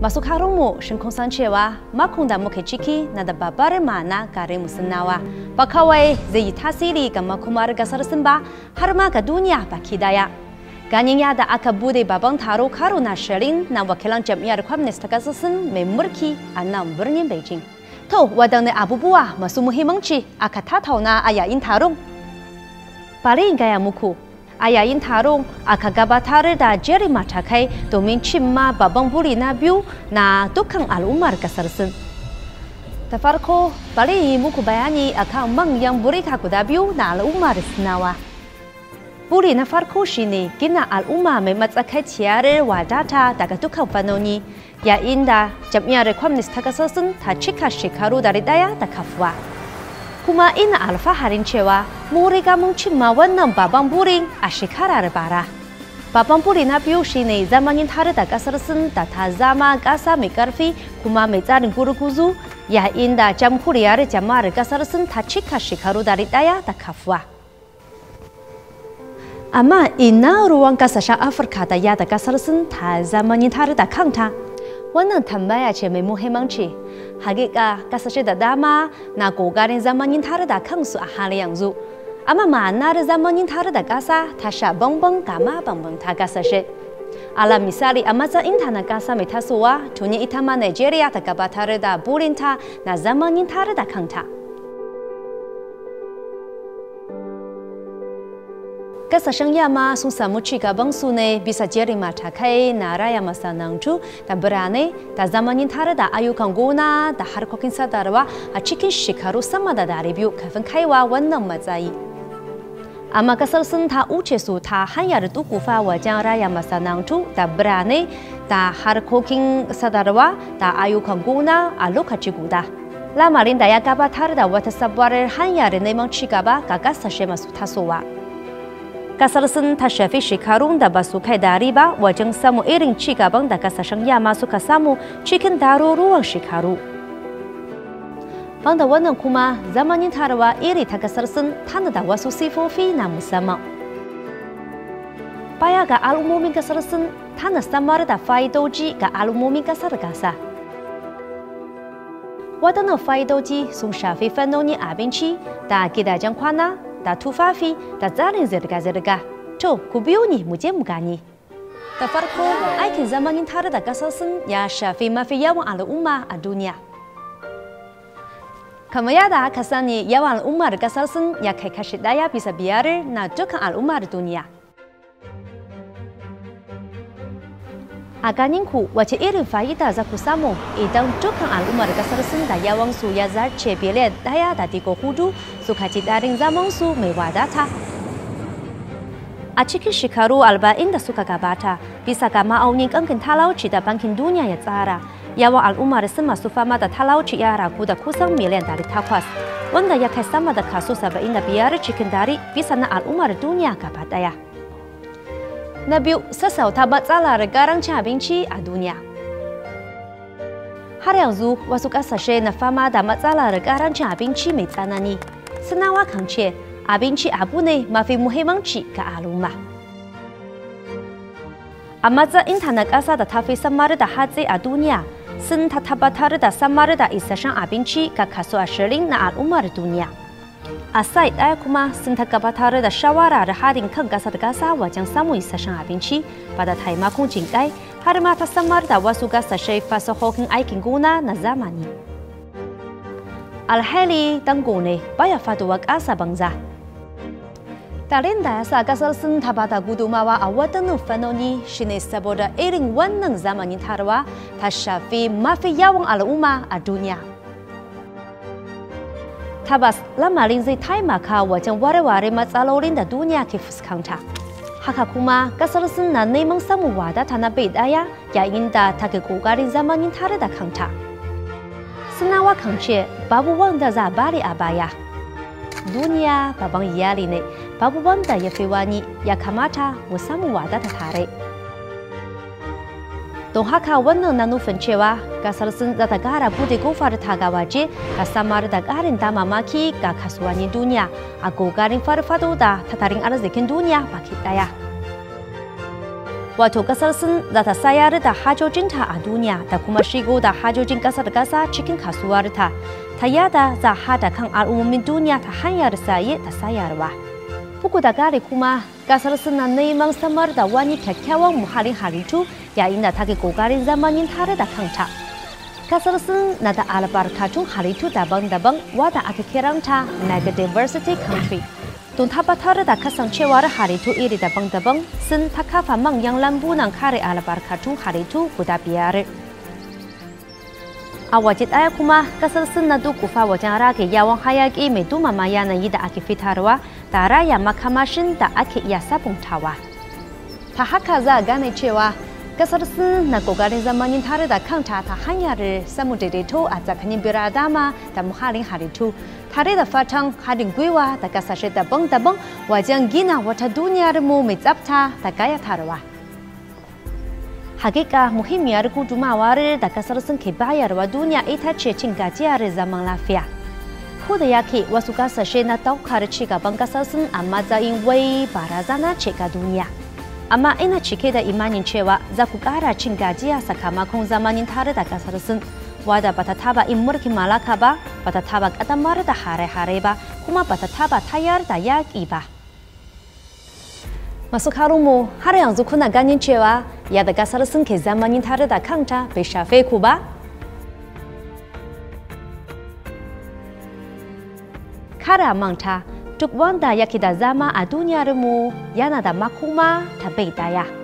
Masuk harumu shinkonsan cewa makon da muka ciki na da babbar ma'ana gare ba kawai zai yi tasiri ga makomar gasar sun ba har ma ga duniya baki ɗaya. Ganin yadda aka buɗe babban taro karo na shirin na wakilan jam'iyyar Communist ta ƙasar mai mulki a nan birnin Beijing. To, waɗanne abubuwa masu muhimmanci aka tattauna a yayin taron? Bari in gaya muku, a yayin taron aka gabatar da jerin matakai domin cimma babban buri na biyu na dukkan al'ummar ƙasar Sin. Da farko, bari yi muku bayani akan manyan burika guda biyu na al'ummar Sinawa. Buri na farko shine gina al'umma mai matsakaiciyar wadata daga dukkan fannoni yayin da jam'iyyar Communist ta ƙasar Sin ta cika shekaru ɗaya da kafuwa. Kuma ina alfaharin cewa mu riga mun cimma wannan babban burin a shekarar bara. Babban buri na biyu shine zamanin tare da ƙasar Sin da ta zama ƙasa mai ƙarfi kuma mai tsarin gurguzu yayin da jamhuriyar jama'ar ƙasar Sin ta cika shekaru dari ɗaya da kafuwa. Amma ina ruwan ƙasashen Afirka da yada ƙasar Sin ta zamanin tare da kanta? Wannan tambaya chemi muhimmanci. hagika kasashe da dama na ƙoƙarin zamanin tare da kansu a halin yanzu. amamana rizamani taradakasa ta sha bambam gama bambanta kasashe. Ala misali a matsayin ta na ƙasa metasua tuni ita ma Najeriya ta gabatar da burinta na zamanin tare da kanta. Ƙasashen yamma sun samu ci su ne bisa jerin matakai na raya masana'antu da birane da zamanin tare da ayyukan gona da harkokin sadarwa a cikin shekaru sama da dari biyu kafin kaiwa wannan matsayi. Amma ƙasar sun ta wuce su ta hanyar dukufa wajen raya masana'antu da birane da harkokin sadarwa da ayyukan gona a lokaci guda. Lamarin da ya gabatar da wata sabuwar hanyar neman ci gaba ga ƙasashe masu tasowa. Ƙasar ta shafi shekarun da ba su kai dari ba wajen samu irin ci gaban da ƙasashen yamma suka samu cikin daruruwan shekaru. Banda wannan kuma zamanin tarawa iri ta ƙasar sun tana da wasu sifofi na musamman. Baya ga al'ummomin ƙasar sun tana samar da fa'idoji ga al'ummomin ƙasar gasa. Waɗannan fa'idoji sun shafi fannonin abinci da gidajen kwana da tufafi da tsarin zirga-zirga. To, ku biyo ni mu je mu gani. Da farko, aikin zamanin tare da ƙasar Sin ya shafi mafi yawan al'umma a duniya. Kamar yadda aka sani yawan al'ummar ƙasar Sin ya kai kashi ɗaya bisa biyar na dukkan al'ummar duniya. A ganinku wace irin fa'ida za ku samu idan dukkan al'ummar ƙasar Sin da yawansu ya zarce biliyan ɗaya da ɗigo huɗu suka ji daɗin zamansu mai wadata? A cikin shekaru arba'in da suka gabata, bisa ga ma'aunin ƙanƙin talauci da bankin duniya ya tsara, yawan al'ummar Sin masu fama da talauci ya ragu da kusan miliyan takwas, wanda ya kai sama da kaso biyar cikin dari bisa na al'ummar duniya gaba ɗaya. Na biyu, sassauta matsalar ƙarancin abinci a duniya. Har yanzu wasu ƙasashe na fama da matsalar ƙarancin abinci mai tsanani. Sinawa kan ce, abinci abu ne mafi muhimmanci ga al'umma. A matsayinta na ƙasa da ta fi samar da hatsi a duniya, sun ta tabbatar da samar da isasshen abinci ga kaso ashirin na al'ummar duniya. A sai ɗaya kuma sun ta gabatar da shawara da haɗin kan ƙasar gasa wajen samun isasshen abinci ba da taimakon jinƙai har ma ta samar da wasu gasashe fasahohin aikin gona na zamani alhali dango ne baya faɗuwa ƙasa banza Dalilin da ya sa ƙasar sun ta ba da gudumawa a waɗannan fannoni shine saboda irin wannan zamanin tarwa ta shafi mafi yawan al'umma a duniya. Tabbas lamarin zai taimaka wajen warware matsalolin da duniya ke fuskanta. Haka kuma ƙasar sun na neman samun wadata na bai ɗaya yayin da take ƙoƙarin zamanin tare da kanta. Sinawa kan ce babu wanda za bari a baya. Duniya babban iyali ne, babu wanda ya fi wani ya kamata mu samu wadata tare. Don haka wannan na nufin cewa gasar sun zata gara buɗe ƙofar ta ga waje ka samar da ƙarin damamaki ga kasuwannin duniya a ƙoƙarin farfado da tattalin arzikin duniya baki ɗaya. wato ƙasar Sin za ta sayar da hajojinta a duniya da kuma shigo da hajojin ƙasar kasa cikin kasuwarta ta yada za hada kan al'ummomin duniya ta hanyar saye da sayarwa. Bugu da gari kuma ƙasar Sin na neman samar da wani kyakkyawan muhallin halittu yayin da take ƙoƙarin zamanin tare da kanta. Kasar Sin na da albarkatun halittu daban-daban wadda ake kiranta Mega Diversity Country. Don tabbatar da kasancewar halittu iri daban-daban sun ta kafa manyan lambunan kare albarkatun halittu guda biyar. A waje ɗaya kuma ƙasar Sin na dukufa wajen rage yawan hayaki mai dumama yanayi da ake fitarwa da raya makamashin da ake iya sabuntawa. Ta haka za a gane cewa ƙasar Sin na ƙoƙarin zamanin tare da kanta ta hanyar samun daidaito a tsakanin biradama da muhallin halittu tare da fatan haɗin gwiwa da ƙasashe daban-daban wajen gina wata duniyar mu mai tsafta da gayatarwa. Hakika muhimmiyar gudumawar da ƙasar Sin ke bayarwa duniya ita ce cin gajiyar zaman lafiya. Ko da yake wasu ƙasashe na ɗaukar ci gaban ƙasar Sin a matsayin wai barazana ce ga duniya. Amma ina cike da imanin cewa za ku ƙara cin gajiya sakamakon zamanin tare da ƙasar sin. Wadda bata taba in mulkin malaka ba bata taba ƙaddamar da hare-hare ba kuma bata taba tayar da yaƙi ba. Masu mu har yanzu kuna ganin cewa yadda ƙasar sin ke zamanin tare da kanta bai shafe ku ba? Kara manta duk wanda yake da zama a duniyarmu yana da makoma ta bai ɗaya.